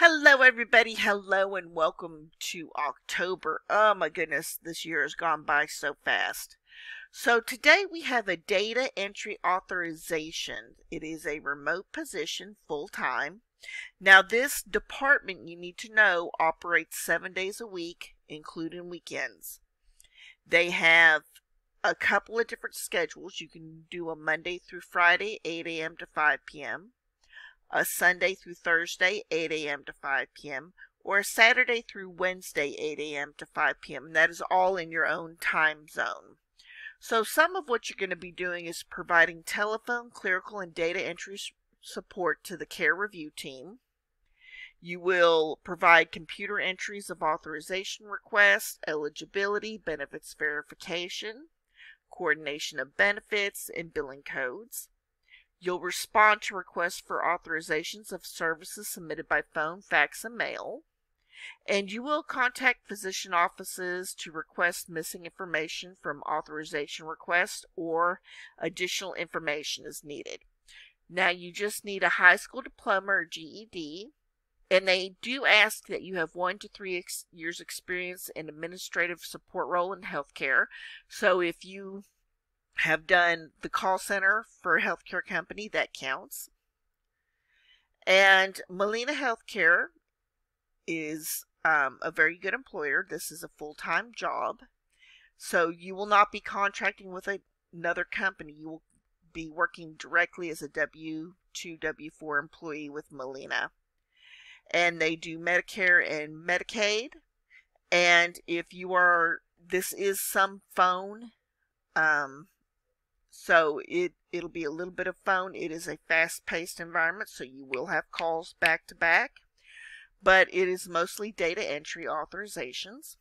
Hello, everybody. Hello, and welcome to October. Oh my goodness, this year has gone by so fast. So, today we have a data entry authorization. It is a remote position full time. Now, this department you need to know operates seven days a week, including weekends. They have a couple of different schedules. You can do a Monday through Friday, 8 a.m. to 5 p.m a Sunday through Thursday, 8 a.m. to 5 p.m., or a Saturday through Wednesday, 8 a.m. to 5 p.m. And that is all in your own time zone. So some of what you're going to be doing is providing telephone, clerical, and data entry support to the care review team. You will provide computer entries of authorization requests, eligibility, benefits verification, coordination of benefits, and billing codes. You'll respond to requests for authorizations of services submitted by phone, fax, and mail. And you will contact physician offices to request missing information from authorization requests or additional information is needed. Now, you just need a high school diploma or GED, and they do ask that you have one to three ex years experience in administrative support role in healthcare. So if you have done the call center for a healthcare company, that counts. And Molina Healthcare is um, a very good employer. This is a full time job. So you will not be contracting with a, another company. You will be working directly as a W 2 W 4 employee with Molina. And they do Medicare and Medicaid. And if you are, this is some phone um, so it, it'll be a little bit of phone. It is a fast-paced environment, so you will have calls back to back. But it is mostly data entry authorizations.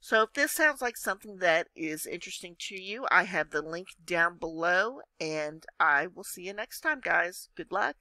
So if this sounds like something that is interesting to you, I have the link down below, and I will see you next time, guys. Good luck.